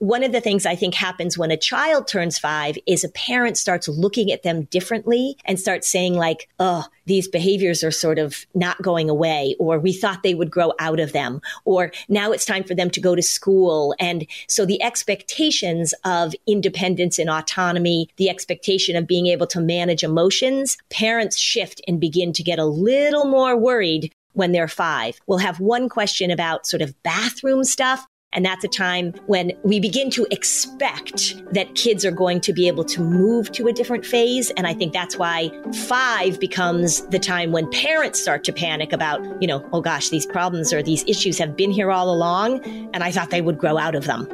one of the things I think happens when a child turns five is a parent starts looking at them differently and starts saying, like, oh, these behaviors are sort of not going away, or we thought they would grow out of them, or now it's time for them to go to school. And so the expectations of independence and autonomy, the expectation of being able to manage emotions, parents shift and begin to get a little more worried when they're five. We'll have one question about sort of bathroom stuff. And that's a time when we begin to expect that kids are going to be able to move to a different phase. And I think that's why five becomes the time when parents start to panic about, you know, oh gosh, these problems or these issues have been here all along. And I thought they would grow out of them.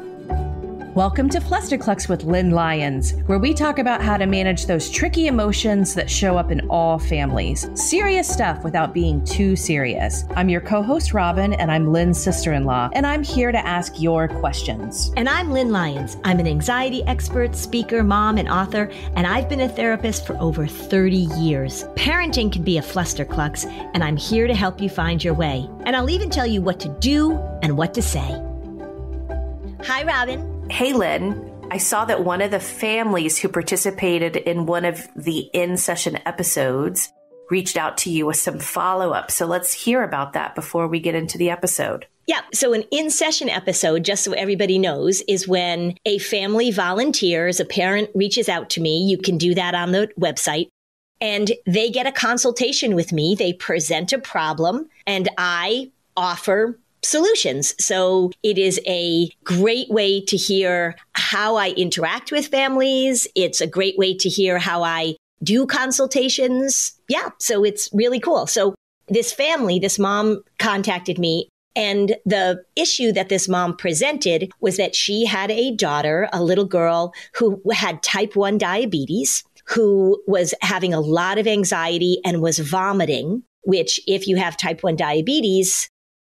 Welcome to Flusterclux with Lynn Lyons, where we talk about how to manage those tricky emotions that show up in all families. Serious stuff without being too serious. I'm your co host, Robin, and I'm Lynn's sister in law, and I'm here to ask your questions. And I'm Lynn Lyons. I'm an anxiety expert, speaker, mom, and author, and I've been a therapist for over 30 years. Parenting can be a flusterclux, and I'm here to help you find your way. And I'll even tell you what to do and what to say. Hi, Robin. Hey, Lynn. I saw that one of the families who participated in one of the in session episodes reached out to you with some follow up. So let's hear about that before we get into the episode. Yeah. So an in session episode, just so everybody knows, is when a family volunteers, a parent reaches out to me. You can do that on the website and they get a consultation with me. They present a problem and I offer solutions. So it is a great way to hear how I interact with families. It's a great way to hear how I do consultations. Yeah. So it's really cool. So this family, this mom contacted me and the issue that this mom presented was that she had a daughter, a little girl who had type 1 diabetes, who was having a lot of anxiety and was vomiting, which, if you have type 1 diabetes,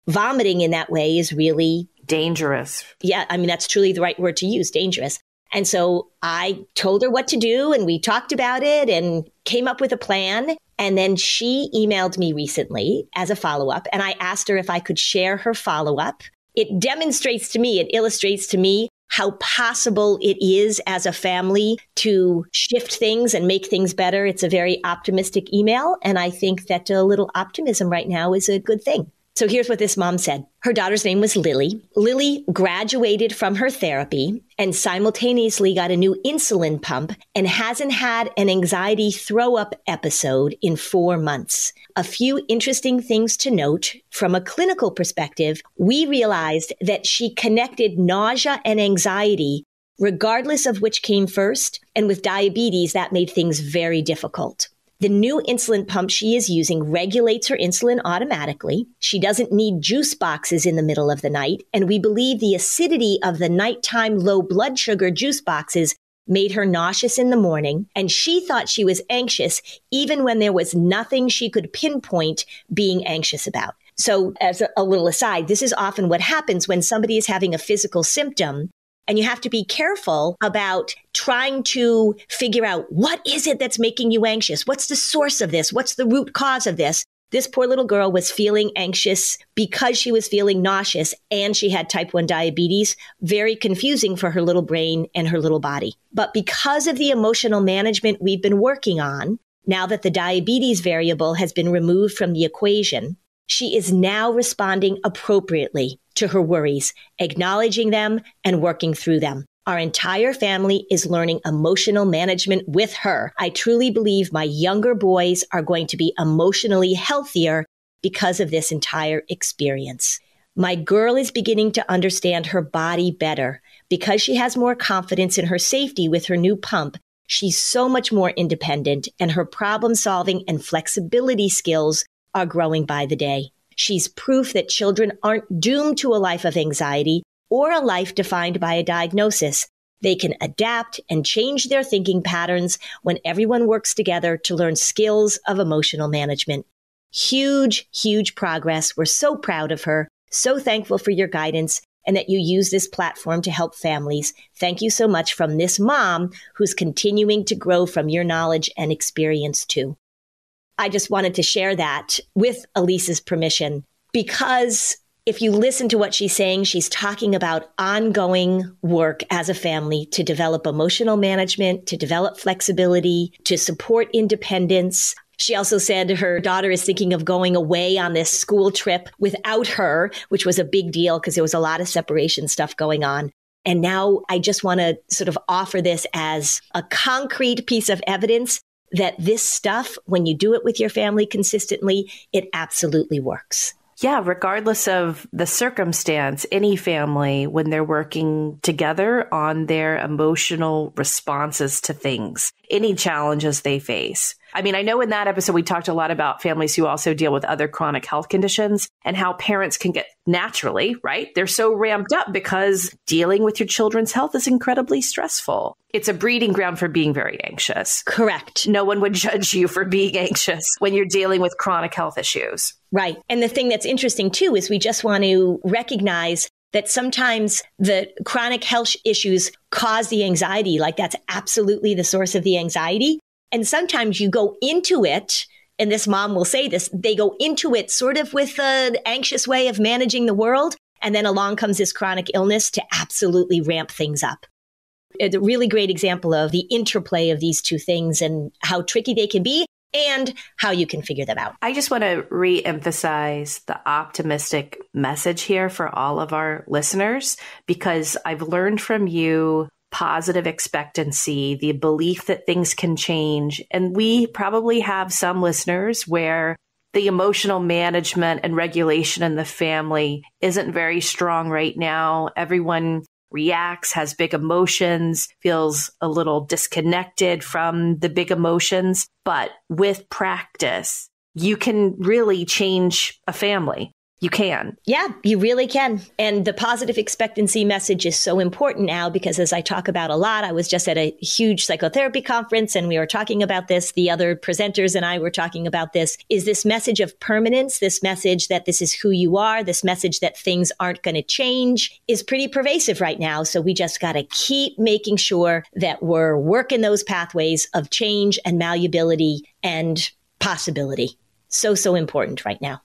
vomiting in that way is really dangerous. Yeah, I mean, that's truly the right word to use dangerous. And so I told her what to do and we talked about it and came up with a plan. And then she emailed me recently as a follow up and I asked her if I could share her follow up. It demonstrates to me, it illustrates to me how possible it is as a family to shift things and make things better. It's a very optimistic email. And I think that a little optimism right now is a good thing. So here's what this mom said. Her daughter's name was Lily. Lily graduated from her therapy and simultaneously got a new insulin pump and hasn't had an anxiety throw up episode in four months. A few interesting things to note from a clinical perspective. We realized that she connected nausea and anxiety regardless of which came first. And with diabetes, that made things very difficult. The new insulin pump she is using regulates her insulin automatically. She doesn't need juice boxes in the middle of the night. And we believe the acidity of the nighttime low blood sugar juice boxes made her nauseous in the morning. And she thought she was anxious even when there was nothing she could pinpoint being anxious about. So, as a, little aside, this is often what happens when somebody is having a physical symptom and you have to be careful about trying to figure out what is it that's making you anxious? What's the source of this? What's the root cause of this? This poor little girl was feeling anxious because she was feeling nauseous and she had type 1 diabetes. Very confusing for her little brain and her little body. But because of the emotional management we've been working on, now that the diabetes variable has been removed from the equation, she is now responding appropriately to her worries, acknowledging them and working through them. Our entire family is learning emotional management with her. I truly believe my younger boys are going to be emotionally healthier because of this entire experience. My girl is beginning to understand her body better. Because she has more confidence in her safety with her new pump, she's so much more independent and her problem solving and flexibility skills are growing by the day. She's proof that children aren't doomed to a life of anxiety or a life defined by a diagnosis. They can adapt and change their thinking patterns when everyone works together to learn skills of emotional management. Huge, huge progress. We're so proud of her, so thankful for your guidance and that you use this platform to help families. Thank you so much from this mom who's continuing to grow from your knowledge and experience too. I just wanted to share that with Elise's permission because if you listen to what she's saying, she's talking about ongoing work as a family to develop emotional management, to develop flexibility, to support independence. She also said her daughter is thinking of going away on this school trip without her, which was a big deal because there was a lot of separation stuff going on. And now I just want to sort of offer this as a concrete piece of evidence that this stuff, when you do it with your family consistently, it absolutely works. Yeah, regardless of the circumstance, any family, when they're working together on their emotional responses to things, any challenges they face, I mean, I know in that episode, we talked a lot about families who also deal with other chronic health conditions and how parents can get naturally, right? They're so ramped up because dealing with your children's health is incredibly stressful. It's a breeding ground for being very anxious. Correct. No one would judge you for being anxious when you're dealing with chronic health issues. Right. And the thing that's interesting too is we just want to recognize that sometimes the chronic health issues cause the anxiety. Like that's absolutely the source of the anxiety. And sometimes you go into it, and this mom will say this, they go into it sort of with an anxious way of managing the world. And then along comes this chronic illness to absolutely ramp things up. It's a really great example of the interplay of these two things and how tricky they can be and how you can figure them out. I just want to re emphasize the optimistic message here for all of our listeners because I've learned from you positive expectancy, the belief that things can change. And we probably have some listeners where the emotional management and regulation in the family isn't very strong right now. Everyone reacts, has big emotions, feels a little disconnected from the big emotions. But with practice, you can really change a family you can. Yeah, you really can. And the positive expectancy message is so important now because, as I talk about a lot, I was just at a huge psychotherapy conference and we were talking about this. The other presenters and I were talking about this. Is this message of permanence, this message that this is who you are, this message that things aren't going to change is pretty pervasive right now. So we just got to keep making sure that we're working those pathways of change and malleability and possibility. So, so important right now.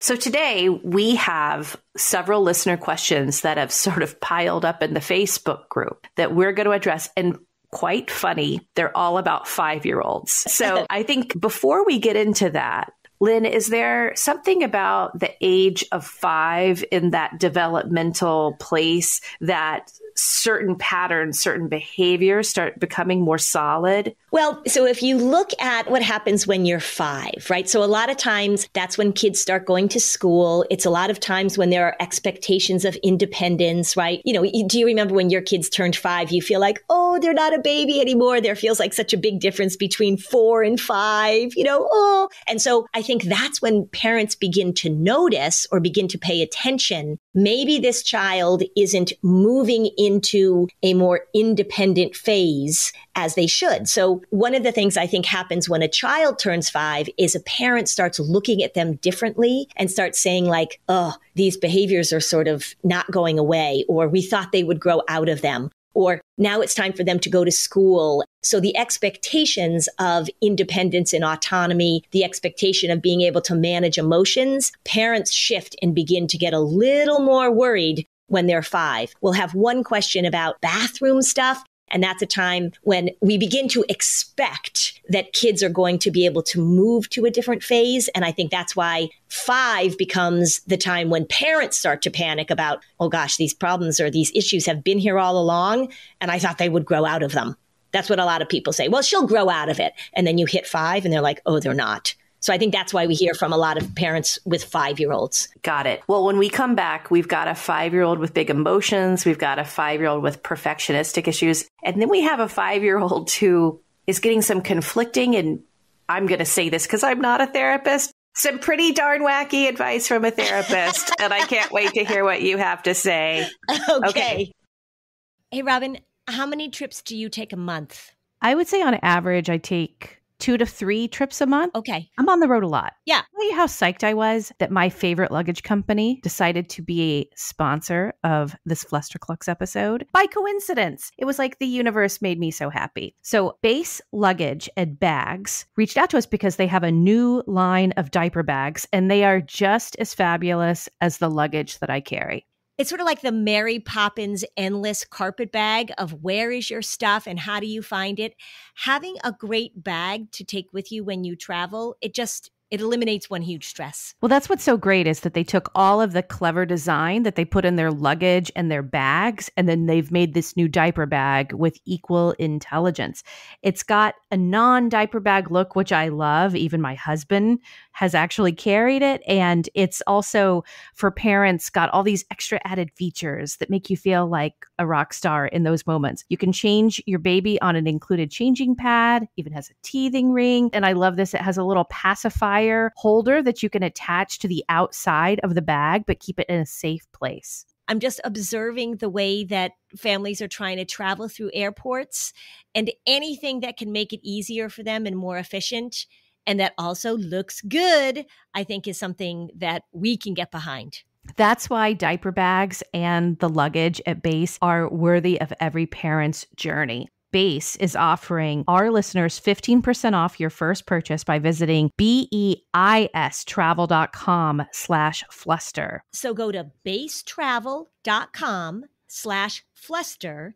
So today we have several listener questions that have sort of piled up in the Facebook group that we're going to address. And quite funny, they're all about five year olds. So I think before we get into that, Lynn, is there something about the age of five in that developmental place that certain patterns, certain behaviors start becoming more solid? Well, so if you look at what happens when you're five, right? So a lot of times that's when kids start going to school. It's a lot of times when there are expectations of independence, right? You know, do you remember when your kids turned five, you feel like, oh, they're not a baby anymore. There feels like such a big difference between four and five, you know, oh. And so I think that's when parents begin to notice or begin to pay attention. Maybe this child isn't moving into a more independent phase as they should. So one of the things I think happens when a child turns five is a parent starts looking at them differently and starts saying like, oh, these behaviors are sort of not going away, or we thought they would grow out of them, or now it's time for them to go to school. So the expectations of independence and autonomy, the expectation of being able to manage emotions, parents shift and begin to get a little more worried when they're five. We'll have one question about bathroom stuff. And that's a time when we begin to expect that kids are going to be able to move to a different phase. And I think that's why five becomes the time when parents start to panic about, oh gosh, these problems or these issues have been here all along. And I thought they would grow out of them. That's what a lot of people say. Well, she'll grow out of it. And then you hit five and they're like, oh, they're not. So I think that's why we hear from a lot of parents with five year olds. Got it. Well, when we come back, we've got a five year old with big emotions, we've got a five year old with perfectionistic issues, and then we have a five year old who is getting some conflicting, and I'm going to say this because I'm not a therapist, some pretty darn wacky advice from a therapist. and I can't wait to hear what you have to say. Okay. okay. Hey, Robin, how many trips do you take a month? I would say on average, I take two to three trips a month. Okay. I'm on the road a lot. Yeah. Tell you how psyched I was that my favorite luggage company decided to be a sponsor of this Flusterclux episode by coincidence. It was like the universe made me so happy. So, BÉIS Luggage and Bags reached out to us because they have a new line of diaper bags and they are just as fabulous as the luggage that I carry. It's sort of like the Mary Poppins endless carpet bag of where is your stuff and how do you find it. Having a great bag to take with you when you travel, it just it eliminates one huge stress. Well, that's what's so great is that they took all of the clever design that they put in their luggage and their bags, and then they've made this new diaper bag with equal intelligence. It's got a non diaper bag look, which I love. Even my husband has actually carried it. And it's also for parents, got all these extra added features that make you feel like a rock star in those moments. You can change your baby on an included changing pad, even has a teething ring. And I love this. It has a little pacifier holder that you can attach to the outside of the bag, but keep it in a safe place. I'm just observing the way that families are trying to travel through airports and anything that can make it easier for them and more efficient and that also looks good, I think is something that we can get behind. That's why diaper bags and the luggage at BÉIS are worthy of every parent's journey. BÉIS is offering our listeners 15% off your first purchase by visiting beistravel.com slash fluster. So go to beistravel.com slash fluster.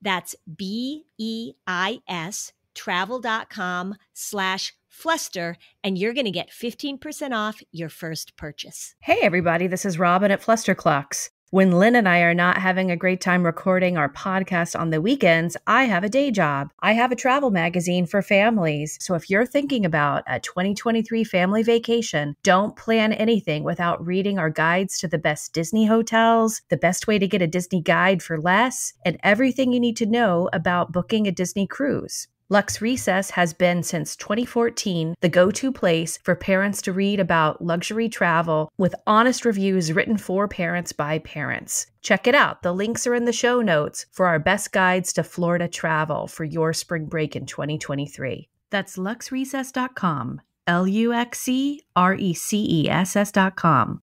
That's B-E-I-S travel.com slash Fluster, and you're going to get 15% off your first purchase. Hey, everybody, this is Robin at Flusterclux. When Lynn and I are not having a great time recording our podcast on the weekends, I have a day job. I have a travel magazine for families. So if you're thinking about a 2023 family vacation, don't plan anything without reading our guides to the best Disney hotels, the best way to get a Disney guide for less, and everything you need to know about booking a Disney cruise. Luxe Recess has been since 2014 the go to place for parents to read about luxury travel with honest reviews written for parents by parents. Check it out. The links are in the show notes for our best guides to Florida travel for your spring break in 2023. That's luxerecess.com. L U X E R E C E S S.com.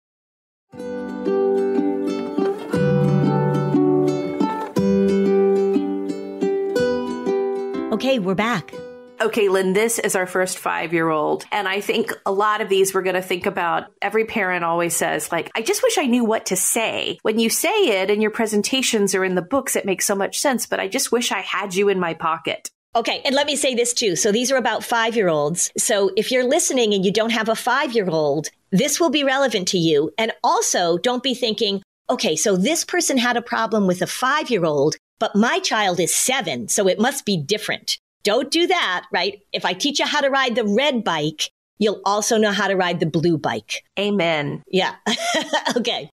Okay, we're back. Okay, Lynn, this is our first five year old. And I think a lot of these we're going to think about. Every parent always says, like, I just wish I knew what to say. When you say it and your presentations are in the books, it makes so much sense, but I just wish I had you in my pocket. Okay, and let me say this too. So these are about five year olds. So if you're listening and you don't have a five year old, this will be relevant to you. And also, don't be thinking, okay, so this person had a problem with a five year old but my child is seven, so it must be different. Don't do that, right? If I teach you how to ride the red bike, you'll also know how to ride the blue bike. Amen. Yeah. okay.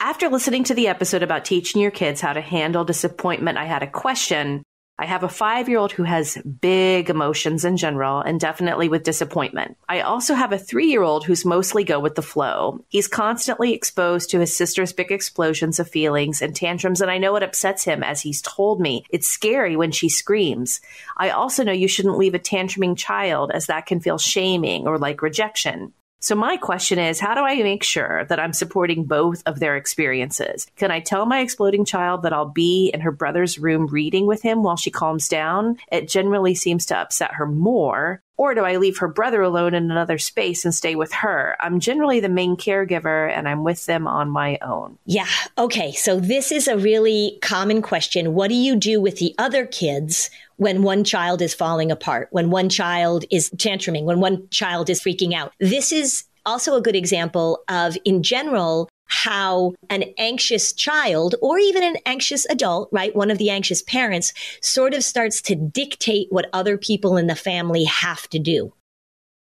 After listening to the episode about teaching your kids how to handle disappointment, I had a question I have a five year old who has big emotions in general and definitely with disappointment. I also have a three year old who's mostly go with the flow. He's constantly exposed to his sister's big explosions of feelings and tantrums, and I know it upsets him as he's told me. It's scary when she screams. I also know you shouldn't leave a tantruming child as that can feel shaming or like rejection. So my question is, how do I make sure that I'm supporting both of their experiences? Can I tell my exploding child that I'll be in her brother's room reading with him while she calms down? It generally seems to upset her more. Or do I leave her brother alone in another space and stay with her? I'm generally the main caregiver and I'm with them on my own. Yeah. Okay. So this is a really common question. What do you do with the other kids when one child is falling apart, when one child is tantruming, when one child is freaking out. This is also a good example of, in general, how an anxious child or even an anxious adult, right? One of the anxious parents sort of starts to dictate what other people in the family have to do.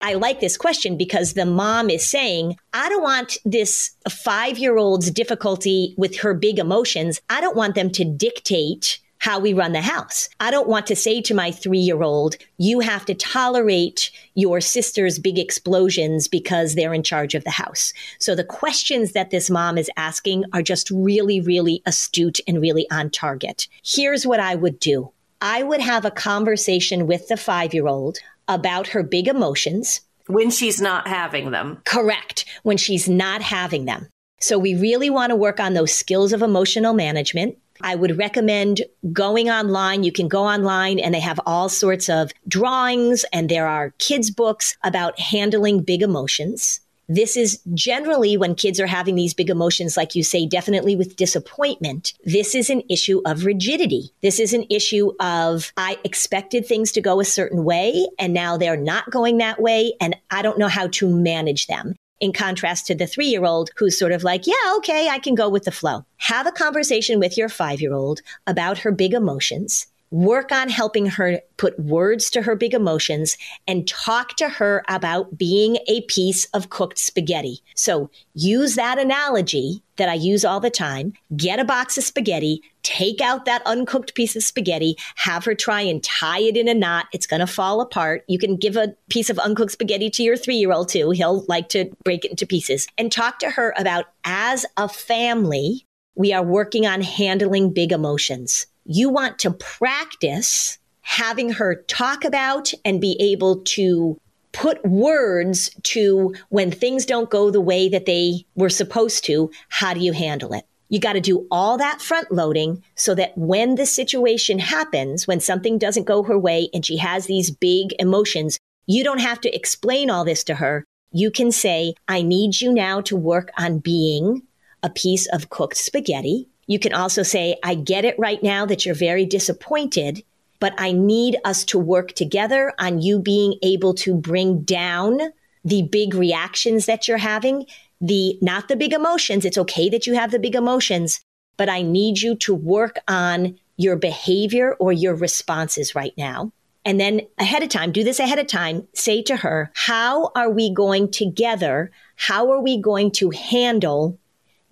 I like this question because the mom is saying, I don't want this five year old's difficulty with her big emotions. I don't want them to dictate how we run the house. I don't want to say to my three year old, you have to tolerate your sister's big explosions because they're in charge of the house. So the questions that this mom is asking are just really, really astute and really on target. Here's what I would do. I would have a conversation with the five year old about her big emotions. When she's not having them. Correct. When she's not having them. So we really want to work on those skills of emotional management. I would recommend going online. You can go online and they have all sorts of drawings and there are kids' books about handling big emotions. This is generally when kids are having these big emotions, like you say, definitely with disappointment. This is an issue of rigidity. This is an issue of I expected things to go a certain way and now they're not going that way and I don't know how to manage them in contrast to the three year old who's sort of like, yeah, okay, I can go with the flow. Have a conversation with your five year old about her big emotions. Work on helping her put words to her big emotions and talk to her about being a piece of cooked spaghetti. So use that analogy that I use all the time. Get a box of spaghetti, take out that uncooked piece of spaghetti, have her try and tie it in a knot. It's going to fall apart. You can give a piece of uncooked spaghetti to your three year old too. He'll like to break it into pieces and talk to her about as a family, we are working on handling big emotions. You want to practice having her talk about and be able to put words to when things don't go the way that they were supposed to. How do you handle it? You got to do all that front loading so that when the situation happens, when something doesn't go her way and she has these big emotions, you don't have to explain all this to her. You can say, I need you now to work on being a piece of cooked spaghetti. You can also say, I get it right now that you're very disappointed, but I need us to work together on you being able to bring down the big reactions that you're having, the not the big emotions. It's okay that you have the big emotions, but I need you to work on your behavior or your responses right now. And then ahead of time, do this ahead of time. Say to her, how are we going together? How are we going to handle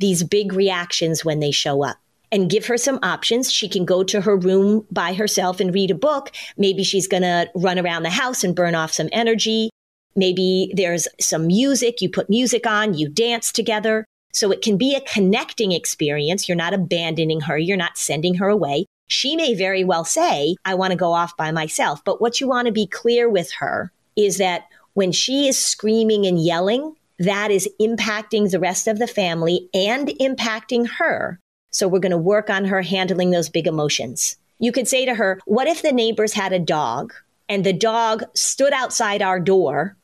these big reactions when they show up and give her some options. She can go to her room by herself and read a book. Maybe she's going to run around the house and burn off some energy. Maybe there's some music. You put music on, you dance together. So it can be a connecting experience. You're not abandoning her. You're not sending her away. She may very well say, I want to go off by myself. But what you want to be clear with her is that when she is screaming and yelling, that is impacting the rest of the family and impacting her. So we're going to work on her handling those big emotions. You could say to her, What if the neighbors had a dog and the dog stood outside our door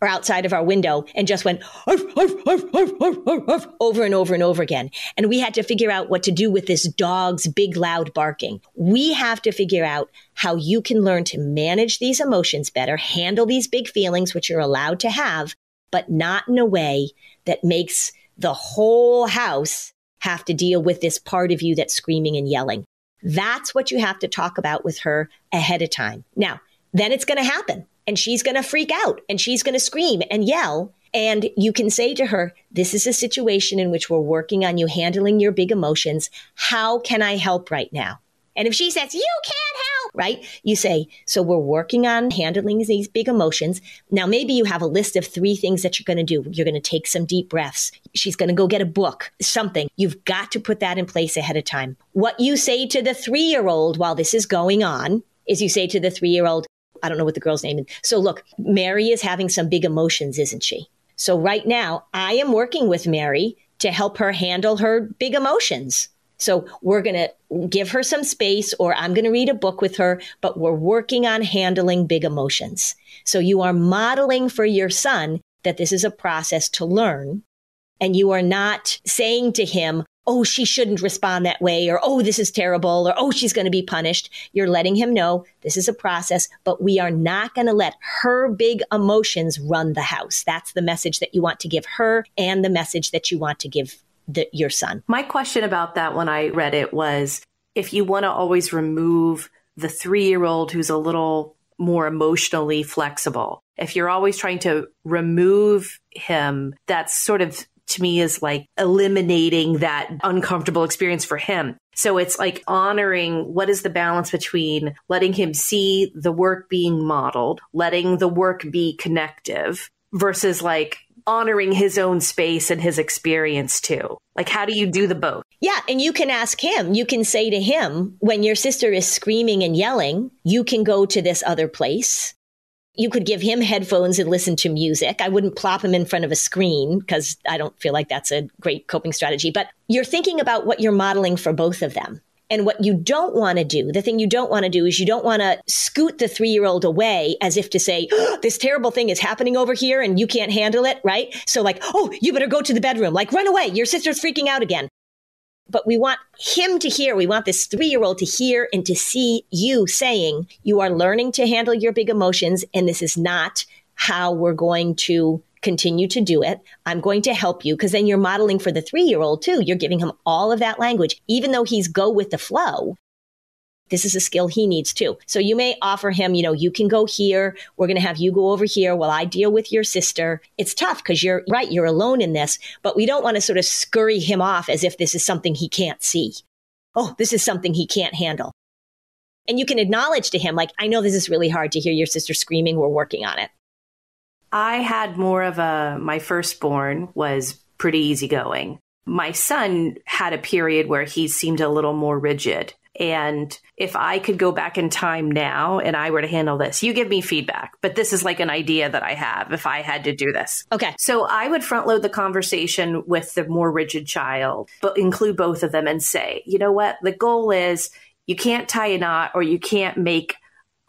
or outside of our window and just went arf, arf, arf, over and over and over again. And we had to figure out what to do with this dog's big, loud barking. We have to figure out how you can learn to manage these emotions better, handle these big feelings, which you're allowed to have, but not in a way that makes the whole house have to deal with this part of you that's screaming and yelling. That's what you have to talk about with her ahead of time. Now, then it's going to happen and she's going to freak out and she's going to scream and yell. And you can say to her, This is a situation in which we're working on you handling your big emotions. How can I help right now? And if she says, You can't help, right? You say, So we're working on handling these big emotions. Now, maybe you have a list of three things that you're going to do. You're going to take some deep breaths. She's going to go get a book, something. You've got to put that in place ahead of time. What you say to the three year old while this is going on is you say to the three year old, I don't know what the girl's name is. So look, Mary is having some big emotions, isn't she? So right now, I am working with Mary to help her handle her big emotions. So we're going to give her some space or I'm going to read a book with her, but we're working on handling big emotions. So you are modeling for your son that this is a process to learn. And you are not saying to him, oh, she shouldn't respond that way, or oh, this is terrible, or oh, she's going to be punished. You're letting him know this is a process, but we are not going to let her big emotions run the house. That's the message that you want to give her and the message that you want to give the, your son. My question about that when I read it was if you want to always remove the three year old who's a little more emotionally flexible, if you're always trying to remove him, that's sort of to me is like eliminating that uncomfortable experience for him. So it's like honoring what is the balance between letting him see the work being modeled, letting the work be connective versus like honoring his own space and his experience too. Like, how do you do the both? Yeah. And you can ask him, you can say to him, when your sister is screaming and yelling, you can go to this other place. You could give him headphones and listen to music. I wouldn't plop him in front of a screen because I don't feel like that's a great coping strategy. But you're thinking about what you're modeling for both of them. And what you don't want to do, the thing you don't want to do is you don't want to scoot the three year old away as if to say, oh, this terrible thing is happening over here and you can't handle it, right? So, like, oh, you better go to the bedroom, like, run away, your sister's freaking out again. But we want him to hear, we want this three year old to hear and to see you saying, you are learning to handle your big emotions, and this is not how we're going to continue to do it. I'm going to help you because then you're modeling for the three year old too. You're giving him all of that language, even though he's go with the flow. This is a skill he needs too. So you may offer him, you know, you can go here. We're going to have you go over here while I deal with your sister. It's tough because you're right. You're alone in this, but we don't want to sort of scurry him off as if this is something he can't see. Oh, this is something he can't handle. And you can acknowledge to him, like, I know this is really hard to hear your sister screaming. We're working on it. I had more of a, my firstborn was pretty easygoing. My son had a period where he seemed a little more rigid. And if I could go back in time now and I were to handle this, you give me feedback, but this is like an idea that I have if I had to do this. Okay. So I would front load the conversation with the more rigid child, but include both of them and say, you know what? The goal is you can't tie a knot or you can't make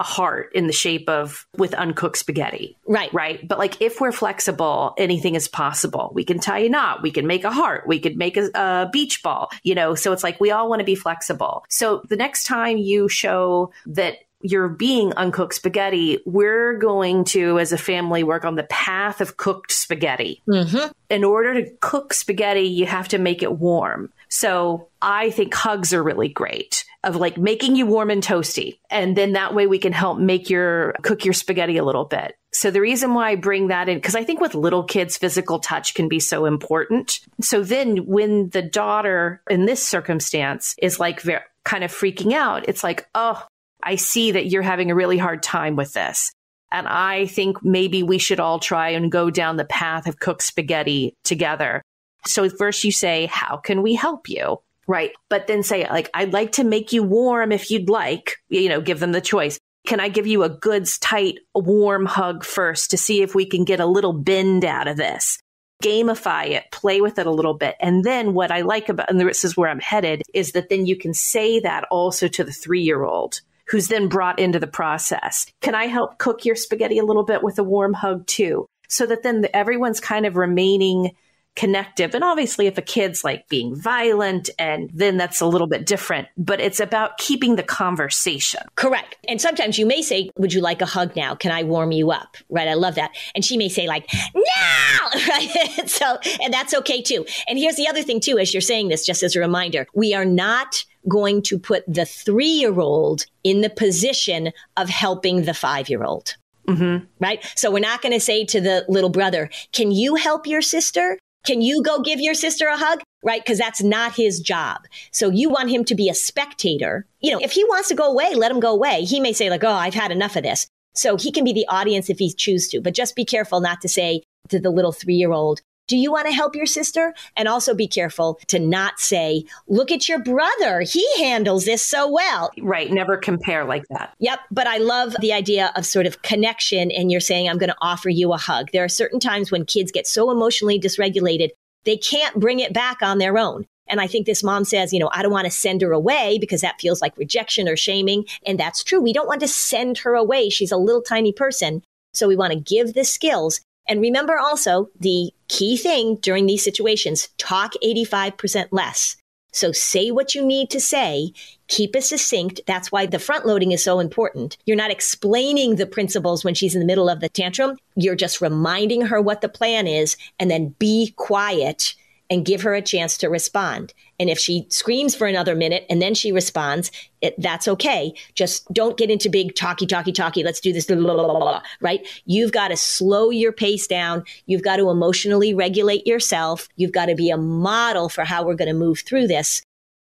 a heart in the shape of with uncooked spaghetti. Right. Right. But like if we're flexible, anything is possible. We can tie a knot. We can make a heart. We could make a, a beach ball, you know? So it's like we all want to be flexible. So the next time you show that you're being uncooked spaghetti, we're going to, as a family, work on the path of cooked spaghetti. Mm-hmm. In order to cook spaghetti, you have to make it warm. So I think hugs are really great of like making you warm and toasty. And then that way we can help make your cook your spaghetti a little bit. So the reason why I bring that in, because I think with little kids, physical touch can be so important. So then when the daughter in this circumstance is like kind of freaking out, it's like, oh, I see that you're having a really hard time with this. And I think maybe we should all try and go down the path of cook spaghetti together. So first you say, how can we help you? Right. But then say, like, I'd like to make you warm if you'd like, you know, give them the choice. Can I give you a good, tight, warm hug first to see if we can get a little bend out of this? Gamify it, play with it a little bit. And then what I like about, and this is where I'm headed, is that then you can say that also to the three year old who's then brought into the process. Can I help cook your spaghetti a little bit with a warm hug too? So that then everyone's kind of remaining connective. And obviously, if a kid's like being violent, and then that's a little bit different, but it's about keeping the conversation. Correct. And sometimes you may say, Would you like a hug now? Can I warm you up? Right. I love that. And she may say, like, no. Right. so, and that's okay too. And here's the other thing too, as you're saying this, just as a reminder, we are not going to put the three year old in the position of helping the five year old. Mm-hmm. Right. So we're not going to say to the little brother, Can you help your sister? Can you go give your sister a hug? Right? Because that's not his job. So you want him to be a spectator. You know, if he wants to go away, let him go away. He may say, like, oh, I've had enough of this. So he can be the audience if he chooses to. But just be careful not to say to the little three year old, do you want to help your sister? And also be careful to not say, look at your brother. He handles this so well. Right. Never compare like that. Yep. But I love the idea of sort of connection. And you're saying, I'm going to offer you a hug. There are certain times when kids get so emotionally dysregulated, they can't bring it back on their own. And I think this mom says, you know, I don't want to send her away because that feels like rejection or shaming. And that's true. We don't want to send her away. She's a little tiny person. So we want to give the skills and remember also the key thing during these situations talk 85% less. So say what you need to say, keep it succinct. That's why the front loading is so important. You're not explaining the principles when she's in the middle of the tantrum. You're just reminding her what the plan is and then be quiet and give her a chance to respond. And if she screams for another minute and then she responds, it, that's okay. Just don't get into big talky, talky, talky. Let's do this, blah, blah, blah, right? You've got to slow your pace down. You've got to emotionally regulate yourself. You've got to be a model for how we're going to move through this.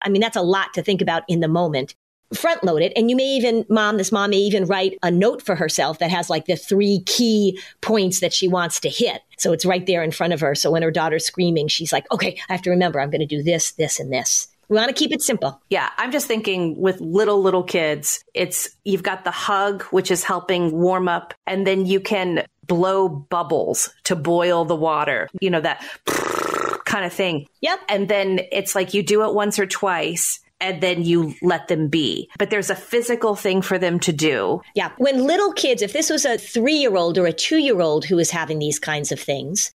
I mean, that's a lot to think about in the moment front load it. And you may even, mom, this mom may even write a note for herself that has like the three key points that she wants to hit. So it's right there in front of her. So when her daughter's screaming, she's like, okay, I have to remember I'm going to do this, this, and this. We want to keep it simple. Yeah, I'm just thinking with little, little kids, it's you've got the hug, which is helping warm up, and then you can blow bubbles to boil the water, you know, that kind of thing. Yep. And then it's like you do it once or twice and then you let them be. But there's a physical thing for them to do. Yeah. When little kids, if this was a three year old or a two year old who was having these kinds of things,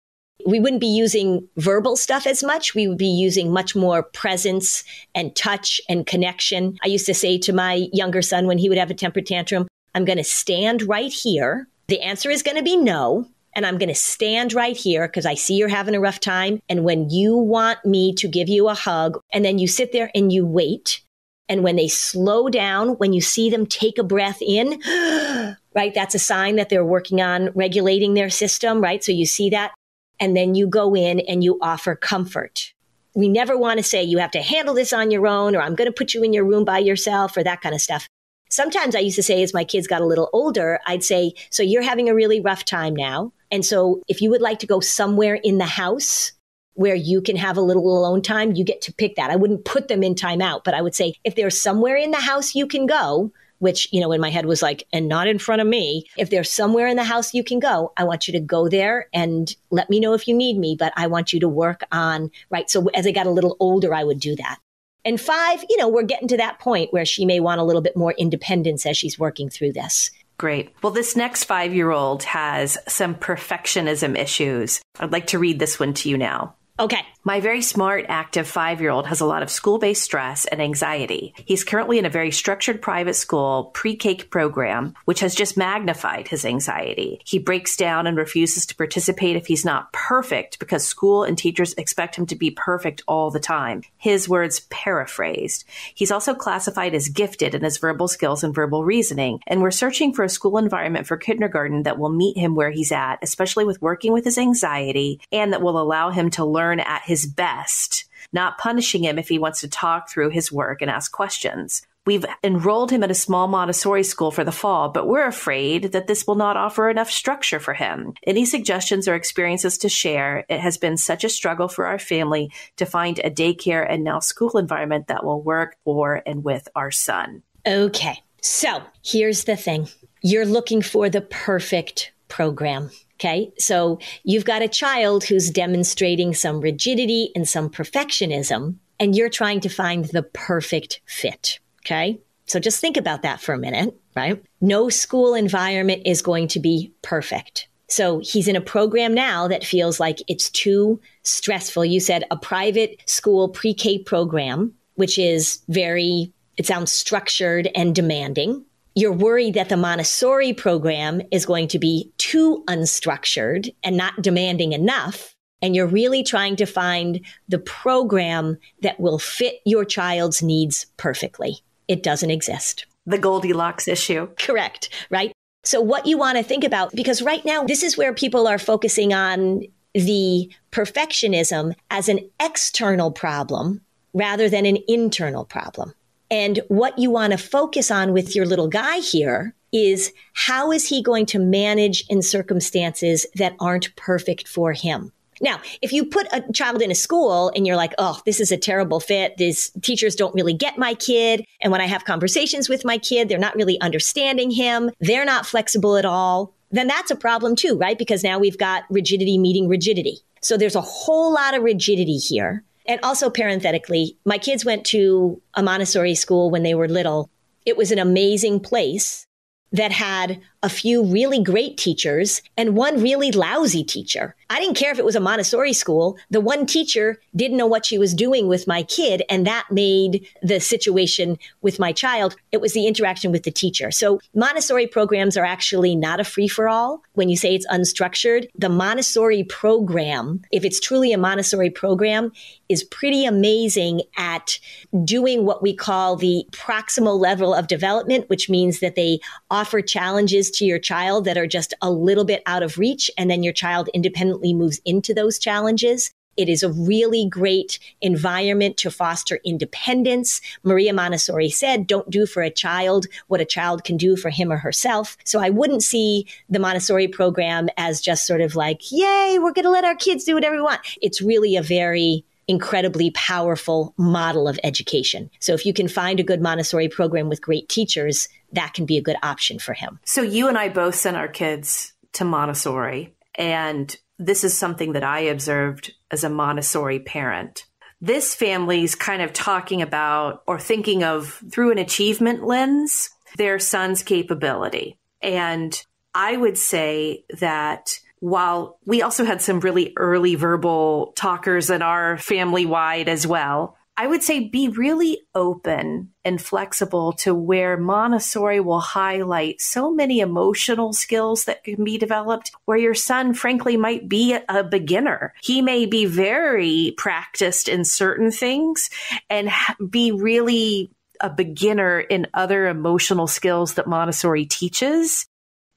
we wouldn't be using verbal stuff as much. We would be using much more presence and touch and connection. I used to say to my younger son when he would have a temper tantrum, I'm going to stand right here. The answer is going to be no. And I'm going to stand right here because I see you're having a rough time. And when you want me to give you a hug, and then you sit there and you wait. And when they slow down, when you see them take a breath in, right, that's a sign that they're working on regulating their system, right? So you see that and then you go in and you offer comfort. We never want to say you have to handle this on your own or I'm going to put you in your room by yourself or that kind of stuff. Sometimes I used to say, as my kids got a little older, I'd say, So you're having a really rough time now. And so if you would like to go somewhere in the house where you can have a little alone time, you get to pick that. I wouldn't put them in timeout, but I would say, if there's somewhere in the house you can go, which, you know, in my head was like, and not in front of me. If there's somewhere in the house you can go, I want you to go there and let me know if you need me, but I want you to work on, right? So as I got a little older, I would do that. And five, you know, we're getting to that point where she may want a little bit more independence as she's working through this. Great. Well, this next five year old has some perfectionism issues. I'd like to read this one to you now. Okay. My very smart, active five year old has a lot of school based stress and anxiety. He's currently in a very structured private school pre K program, which has just magnified his anxiety. He breaks down and refuses to participate if he's not perfect because school and teachers expect him to be perfect all the time. His words paraphrased. He's also classified as gifted in his verbal skills and verbal reasoning, and we're searching for a school environment for kindergarten that will meet him where he's at, especially with working with his anxiety, and that will allow him to learn at his his best, not punishing him if he wants to talk through his work and ask questions. We've enrolled him at a small Montessori school for the fall, but we're afraid that this will not offer enough structure for him. Any suggestions or experiences to share? It has been such a struggle for our family to find a daycare and now school environment that will work for and with our son. Okay. So here's the thing you're looking for the perfect program. Okay. So you've got a child who's demonstrating some rigidity and some perfectionism, and you're trying to find the perfect fit. Okay. So just think about that for a minute, right? No school environment is going to be perfect. So he's in a program now that feels like it's too stressful. You said a private school pre K program, which is very, it sounds structured and demanding you're worried that the Montessori program is going to be too unstructured and not demanding enough. And you're really trying to find the program that will fit your child's needs perfectly. It doesn't exist. The Goldilocks issue. Correct, right? So, what you want to think about, because right now, this is where people are focusing on the perfectionism as an external problem rather than an internal problem. And what you want to focus on with your little guy here is how is he going to manage in circumstances that aren't perfect for him? Now, if you put a child in a school and you're like, oh, this is a terrible fit, these teachers don't really get my kid. And when I have conversations with my kid, they're not really understanding him, they're not flexible at all, then that's a problem too, right? Because now we've got rigidity meeting rigidity. So there's a whole lot of rigidity here. And also, parenthetically, my kids went to a Montessori school when they were little. It was an amazing place that had a few really great teachers and one really lousy teacher. I didn't care if it was a Montessori school. The one teacher didn't know what she was doing with my kid, and that made the situation with my child. It was the interaction with the teacher. So Montessori programs are actually not a free for all. When you say it's unstructured, the Montessori program, if it's truly a Montessori program, is pretty amazing at doing what we call the proximal level of development, which means that they offer challenges to your child that are just a little bit out of reach. And then your child independently moves into those challenges. It is a really great environment to foster independence. Maria Montessori said, don't do for a child what a child can do for him or herself. So I wouldn't see the Montessori program as just sort of like, yay, we're going to let our kids do whatever we want. It's really a very incredibly powerful model of education. So if you can find a good Montessori program with great teachers, that can be a good option for him. So you and I both sent our kids to Montessori, and this is something that I observed as a Montessori parent. This family's kind of talking about or thinking of through an achievement lens their son's capability. And I would say that while we also had some really early verbal talkers in our family wide as well, I would say be really open and flexible to where Montessori will highlight so many emotional skills that can be developed where your son, frankly, might be a beginner. He may be very practiced in certain things and be really a beginner in other emotional skills that Montessori teaches.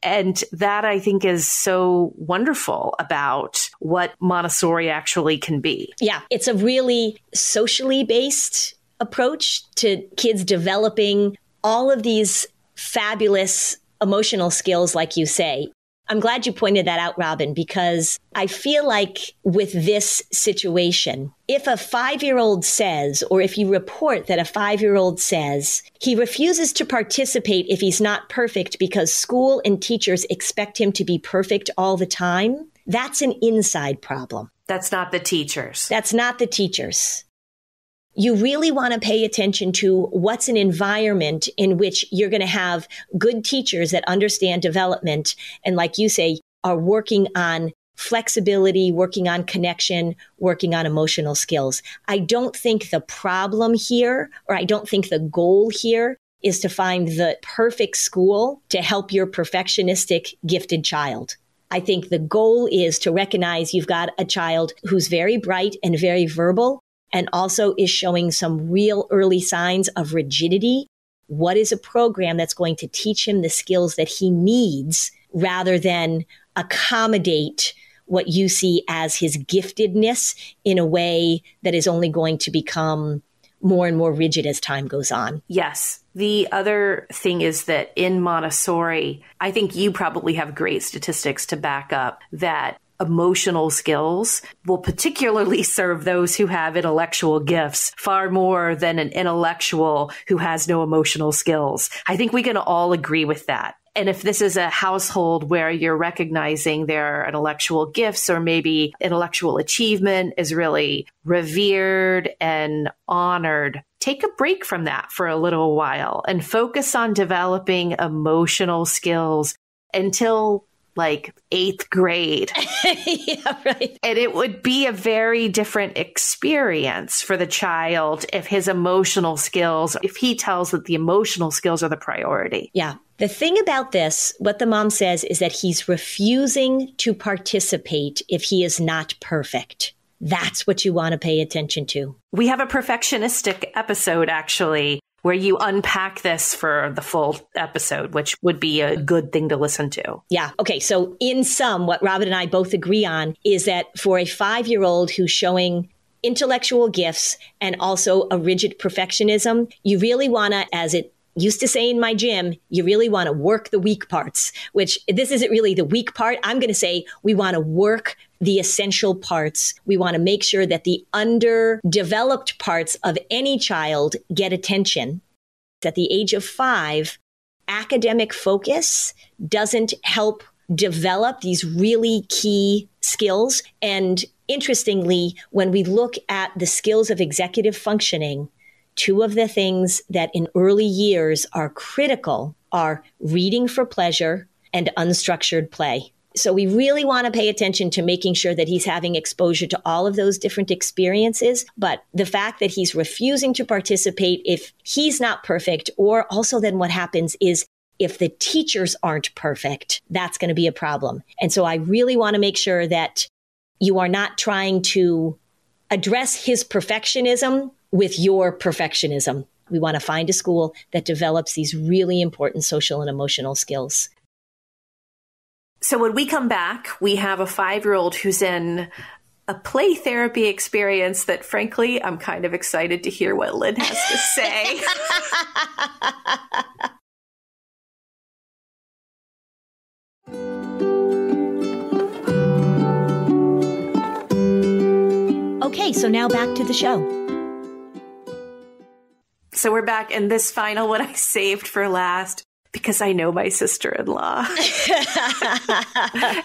And that I think is so wonderful about what Montessori actually can be. Yeah, it's a really socially based approach to kids developing all of these fabulous emotional skills, like you say. I'm glad you pointed that out, Robin, because I feel like with this situation, if a five year old says, or if you report that a five year old says he refuses to participate if he's not perfect because school and teachers expect him to be perfect all the time, that's an inside problem. That's not the teachers. That's not the teachers you really want to pay attention to what's an environment in which you're going to have good teachers that understand development and like you say are working on flexibility, working on connection, working on emotional skills. I don't think the problem here, or I don't think the goal here is to find the perfect school to help your perfectionistic gifted child. I think the goal is to recognize you've got a child who's very bright and very verbal, and also is showing some real early signs of rigidity. What is a program that's going to teach him the skills that he needs rather than accommodate what you see as his giftedness in a way that is only going to become more and more rigid as time goes on. Yes. The other thing is that in Montessori, I think you probably have great statistics to back up that emotional skills will particularly serve those who have intellectual gifts far more than an intellectual who has no emotional skills. I think we can all agree with that. And if this is a household where you're recognizing their intellectual gifts or maybe intellectual achievement is really revered and honored, take a break from that for a little while and focus on developing emotional skills until like eighth grade. yeah, right. And it would be a very different experience for the child if his emotional skills, if he tells that the emotional skills are the priority. Yeah. The thing about this, what the mom says is that he's refusing to participate if he is not perfect. That's what you want to pay attention to. We have a perfectionistic episode actually where you unpack this for the full episode, which would be a good thing to listen to. Yeah. Okay. So, in sum, what Robin and I both agree on is that for a five year old who's showing intellectual gifts and also a rigid perfectionism, you really want to, as it used to say in my gym, you really want to work the weak parts, which this isn't really the weak part. I'm going to say we want to work the essential parts. We want to make sure that the underdeveloped parts of any child get attention. At the age of five, academic focus doesn't help develop these really key skills. And interestingly, when we look at the skills of executive functioning, two of the things that in early years are critical are reading for pleasure and unstructured play. So we really want to pay attention to making sure that he's having exposure to all of those different experiences. But the fact that he's refusing to participate if he's not perfect, or also then what happens is if the teachers aren't perfect, that's going to be a problem. And so I really want to make sure that you are not trying to address his perfectionism with your perfectionism. We want to find a school that develops these really important social and emotional skills. So when we come back, we have a five year old who's in a play therapy experience that, frankly, I'm kind of excited to hear what Lynn has to say. Okay, so So now back to the show. So we're back, and this final one I saved for last because I know my sister in law.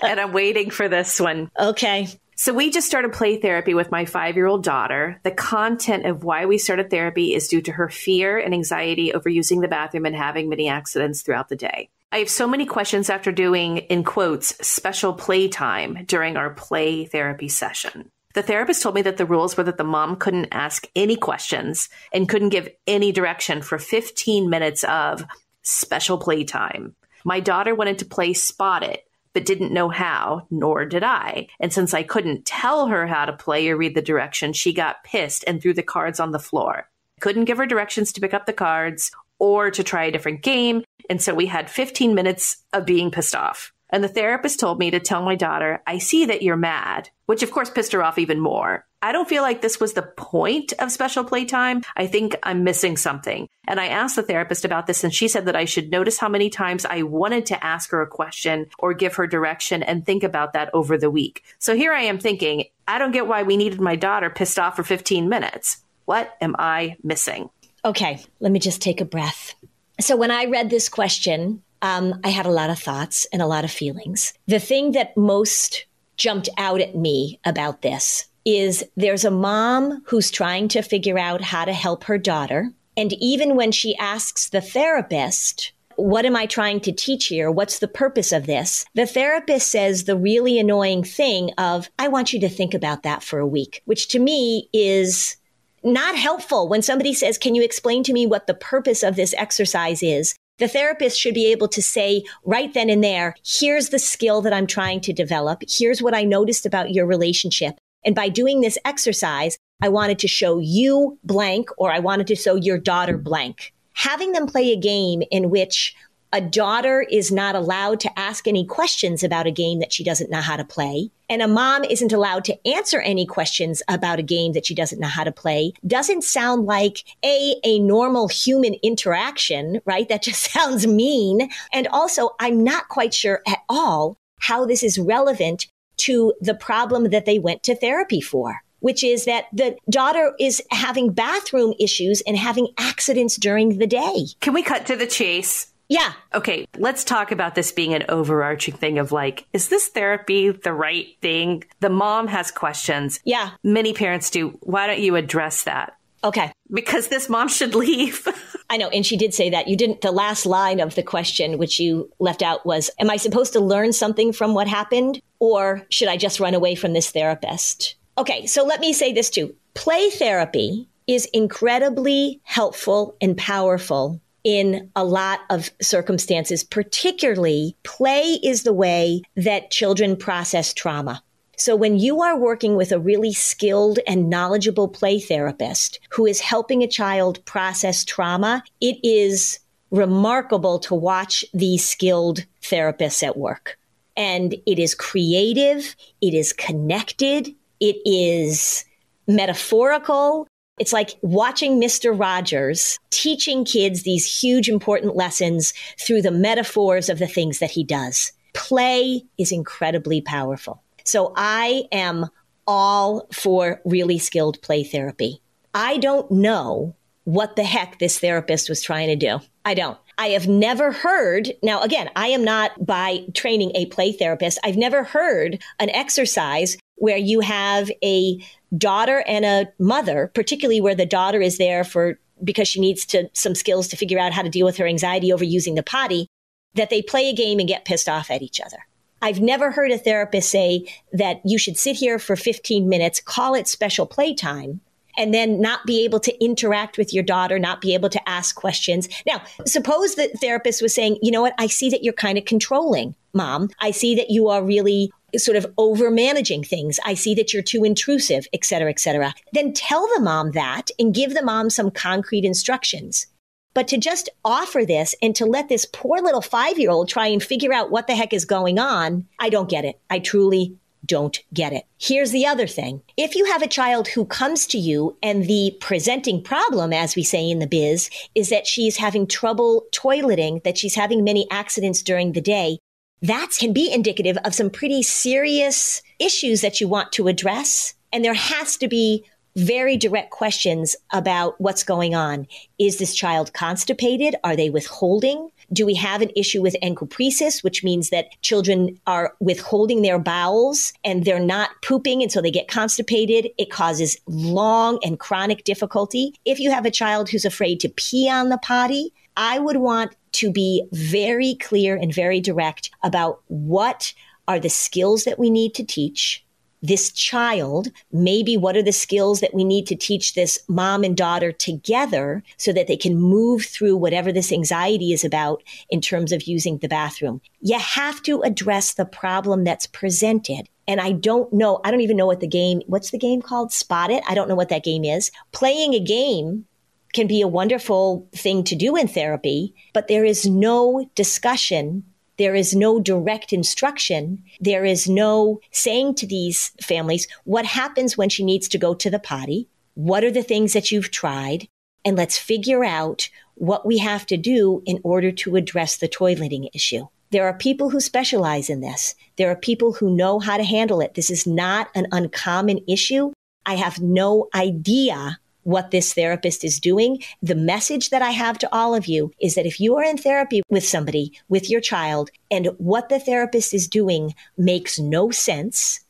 and I'm waiting for this one. Okay. So we just started play therapy with my five year old daughter. The content of why we started therapy is due to her fear and anxiety over using the bathroom and having many accidents throughout the day. I have so many questions after doing, in quotes, special playtime during our play therapy session. The therapist told me that the rules were that the mom couldn't ask any questions and couldn't give any direction for 15 minutes of special playtime. My daughter wanted to play Spot It, but didn't know how, nor did I. And since I couldn't tell her how to play or read the directions, she got pissed and threw the cards on the floor. Couldn't give her directions to pick up the cards or to try a different game. And so we had 15 minutes of being pissed off. And the therapist told me to tell my daughter, I see that you're mad, which of course pissed her off even more. I don't feel like this was the point of special playtime. I think I'm missing something. And I asked the therapist about this and she said that I should notice how many times I wanted to ask her a question or give her direction and think about that over the week. So here I am thinking, I don't get why we needed my daughter pissed off for 15 minutes. What am I missing? Okay, let me just take a breath. So when I read this question, um, I had a lot of thoughts and a lot of feelings. The thing that most jumped out at me about this is there's a mom who's trying to figure out how to help her daughter. And even when she asks the therapist, what am I trying to teach here? What's the purpose of this? The therapist says the really annoying thing of, I want you to think about that for a week, which to me is not helpful when somebody says, Can you explain to me what the purpose of this exercise is? The therapist should be able to say right then and there, here's the skill that I'm trying to develop. Here's what I noticed about your relationship. And by doing this exercise, I wanted to show you blank or I wanted to show your daughter blank. Having them play a game in which a daughter is not allowed to ask any questions about a game that she doesn't know how to play, and a mom isn't allowed to answer any questions about a game that she doesn't know how to play, doesn't sound like a a normal human interaction, right? That just sounds mean. And also, I'm not quite sure at all how this is relevant to the problem that they went to therapy for which is that the daughter is having bathroom issues and having accidents during the day. Can we cut to the chase? Yeah. Okay, let's talk about this being an overarching thing of like, is this therapy the right thing? The mom has questions. Yeah. Many parents do. Why don't you address that? Okay. Because this mom should leave. I know. And she did say that. You didn't, the last line of the question, which you left out, was Am I supposed to learn something from what happened? Or should I just run away from this therapist? Okay. So let me say this too play therapy is incredibly helpful and powerful in a lot of circumstances, particularly play is the way that children process trauma. So when you are working with a really skilled and knowledgeable play therapist who is helping a child process trauma, it is remarkable to watch these skilled therapists at work. And it is creative, it is connected, it is metaphorical, it's like watching Mr. Rogers teaching kids these huge, important lessons through the metaphors of the things that he does. Play is incredibly powerful. So I am all for really skilled play therapy. I don't know what the heck this therapist was trying to do. I don't. I have never heard, now again, I am not by training a play therapist. I've never heard an exercise where you have a daughter and a mother, particularly where the daughter is there for because she needs to some skills to figure out how to deal with her anxiety over using the potty, that they play a game and get pissed off at each other. I've never heard a therapist say that you should sit here for 15 minutes, call it special playtime, and then not be able to interact with your daughter, not be able to ask questions. Now, suppose the therapist was saying, you know what, I see that you're kind of controlling, mom. I see that you are really sort of over managing things. I see that you're too intrusive, et cetera, et cetera. Then tell the mom that and give the mom some concrete instructions. But to just offer this and to let this poor little five year old try and figure out what the heck is going on, I don't get it. I truly don't get it. Here's the other thing. If you have a child who comes to you and the presenting problem, as we say in the biz, is that she's having trouble toileting, that she's having many accidents during the day, that can be indicative of some pretty serious issues that you want to address. And there has to be very direct questions about what's going on. Is this child constipated? Are they withholding? Do we have an issue with encopresis, which means that children are withholding their bowels and they're not pooping and so they get constipated? It causes long and chronic difficulty. If you have a child who's afraid to pee on the potty, I would want to be very clear and very direct about what are the skills that we need to teach this child, maybe what are the skills that we need to teach this mom and daughter together so that they can move through whatever this anxiety is about in terms of using the bathroom. You have to address the problem that's presented. And I don't know, I don't even know what the game, what's the game called? Spot it. I don't know what that game is. Playing a game can be a wonderful thing to do in therapy, but there is no discussion there is no direct instruction. There is no saying to these families what happens when she needs to go to the potty. What are the things that you've tried? And let's figure out what we have to do in order to address the toileting issue. There are people who specialize in this. There are people who know how to handle it. This is not an uncommon issue. I have no idea what this therapist is doing. The message that I have to all of you is that if you are in therapy with somebody, with your child, and what the therapist is doing makes no sense,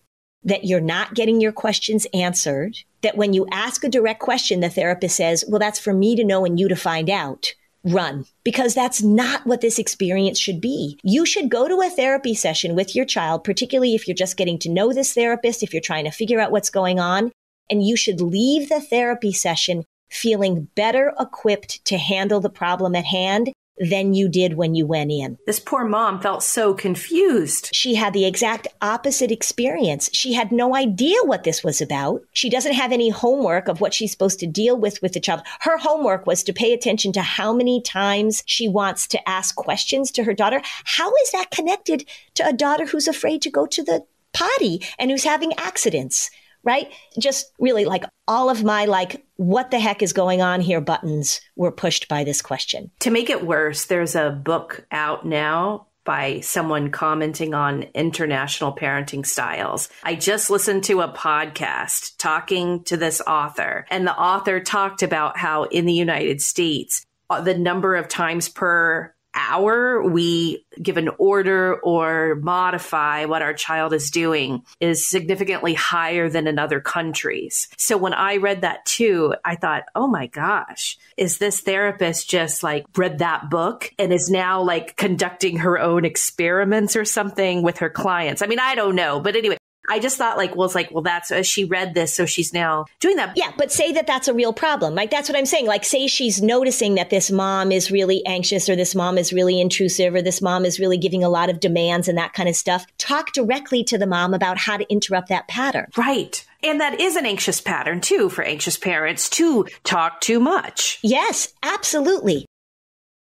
that you're not getting your questions answered, that when you ask a direct question, the therapist says, well, that's for me to know and you to find out. Run because that's not what this experience should be. You should go to a therapy session with your child, particularly if you're just getting to know this therapist, if you're trying to figure out what's going on, and you should leave the therapy session feeling better equipped to handle the problem at hand than you did when you went in. This poor mom felt so confused. She had the exact opposite experience. She had no idea what this was about. She doesn't have any homework of what she's supposed to deal with with the child. Her homework was to pay attention to how many times she wants to ask questions to her daughter. How is that connected to a daughter who's afraid to go to the potty and who's having accidents? Right? Just really like all of my like, what the heck is going on here buttons were pushed by this question. To make it worse, there's a book out now by someone commenting on international parenting styles. I just listened to a podcast talking to this author, and the author talked about how in the United States, uh, the number of times per hour we give an order or modify what our child is doing is significantly higher than in other countries. So when I read that too, I thought, oh my gosh, is this therapist just like read that book and is now like conducting her own experiments or something with her clients? I mean, I don't know. But anyway, I just thought like, well, it's like, well, that's, uh, she read this. So she's now doing that. Yeah. But say that that's a real problem. Like, that's what I'm saying. Like, say she's noticing that this mom is really anxious or this mom is really intrusive or this mom is really giving a lot of demands and that kind of stuff. Talk directly to the mom about how to interrupt that pattern. Right. And that is an anxious pattern too for anxious parents to talk too much. Yes, absolutely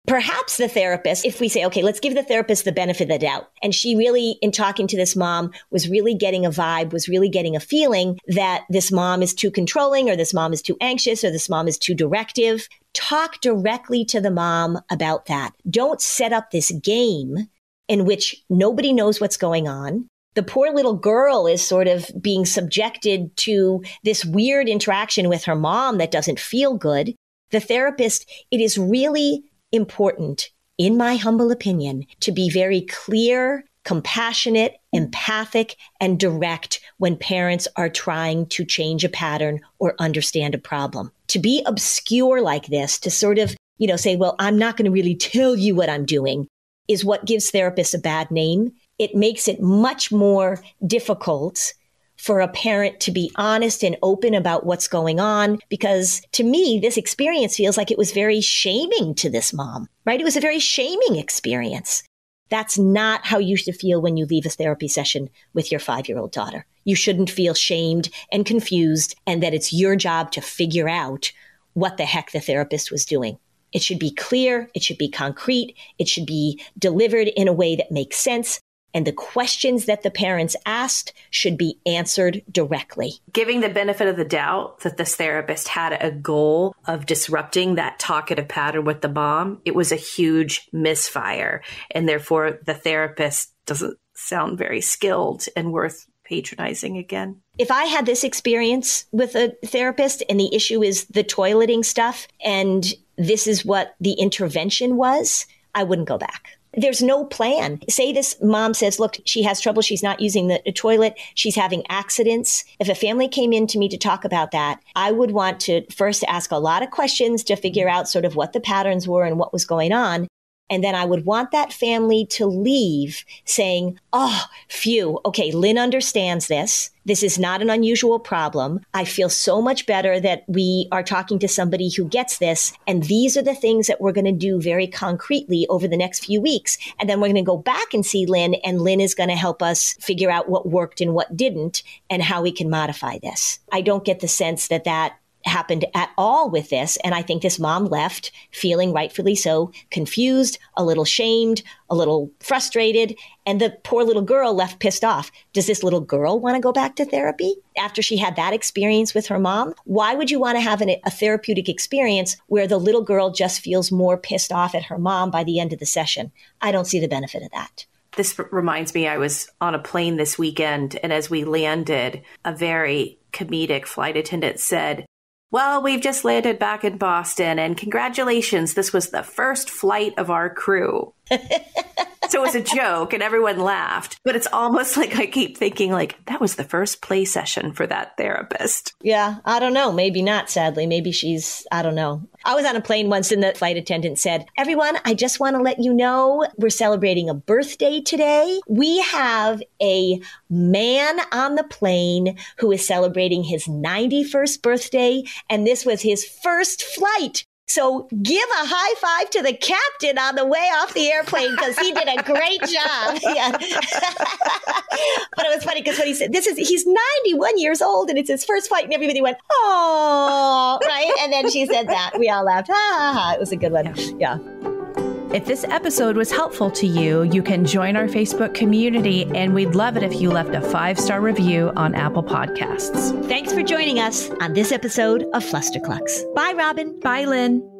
perhaps the therapist, if we say, okay, let's give the therapist the benefit of the doubt. And she really, in talking to this mom, was really getting a vibe, was really getting a feeling that this mom is too controlling or this mom is too anxious or this mom is too directive. Talk directly to the mom about that. Don't set up this game in which nobody knows what's going on. The poor little girl is sort of being subjected to this weird interaction with her mom that doesn't feel good. The therapist, it is really important, in my humble opinion, to be very clear, compassionate, empathic, and direct when parents are trying to change a pattern or understand a problem. To be obscure like this, to sort of, you know, say, well, I'm not going to really tell you what I'm doing is what gives therapists a bad name. It makes it much more difficult for a parent to be honest and open about what's going on. Because to me, this experience feels like it was very shaming to this mom, right? It was a very shaming experience. That's not how you should feel when you leave a therapy session with your five year old daughter. You shouldn't feel shamed and confused and that it's your job to figure out what the heck the therapist was doing. It should be clear. It should be concrete. It should be delivered in a way that makes sense and the questions that the parents asked should be answered directly. Giving the benefit of the doubt that this therapist had a goal of disrupting that talkative pattern with the mom, it was a huge misfire. And therefore, the therapist doesn't sound very skilled and worth patronizing again. If I had this experience with a therapist and the issue is the toileting stuff and this is what the intervention was, I wouldn't go back. There's no plan. Say this mom says, look, she has trouble. She's not using the, toilet. She's having accidents. If a family came in to me to talk about that, I would want to first ask a lot of questions to figure out sort of what the patterns were and what was going on. And then I would want that family to leave saying, Oh, phew. Okay. Lynn understands this. This is not an unusual problem. I feel so much better that we are talking to somebody who gets this. And these are the things that we're going to do very concretely over the next few weeks. And then we're going to go back and see Lynn and Lynn is going to help us figure out what worked and what didn't and how we can modify this. I don't get the sense that that happened at all with this. And I think this mom left feeling rightfully so confused, a little shamed, a little frustrated. And the poor little girl left pissed off. Does this little girl want to go back to therapy after she had that experience with her mom? Why would you want to have an, a therapeutic experience where the little girl just feels more pissed off at her mom by the end of the session? I don't see the benefit of that. This reminds me, I was on a plane this weekend, and as we landed, a very comedic flight attendant said, well, we've just landed back in Boston, and congratulations, this was the first flight of our crew. So it was a joke and everyone laughed. But it's almost like I keep thinking like that was the first play session for that therapist. Yeah, I don't know. Maybe not, sadly. Maybe she's I don't know. I was on a plane once and the flight attendant said, Everyone, I just want to let you know we're celebrating a birthday today. We have a man on the plane who is celebrating his 91st birthday, and this was his first flight so give a high five to the captain on the way off the airplane because he did a great job. Yeah. but it was funny because when he said, this is, he's 91 years old and it's his first flight and everybody went, oh, right. And then she said that. We all laughed. Ha ha ha. It was a good one. Yeah. If this episode was helpful to you, you can join our Facebook community, and we'd love it if you left a five star review on Apple Podcasts. Thanks for joining us on this episode of Flusterclux. Bye, Robin. Bye, Lynn.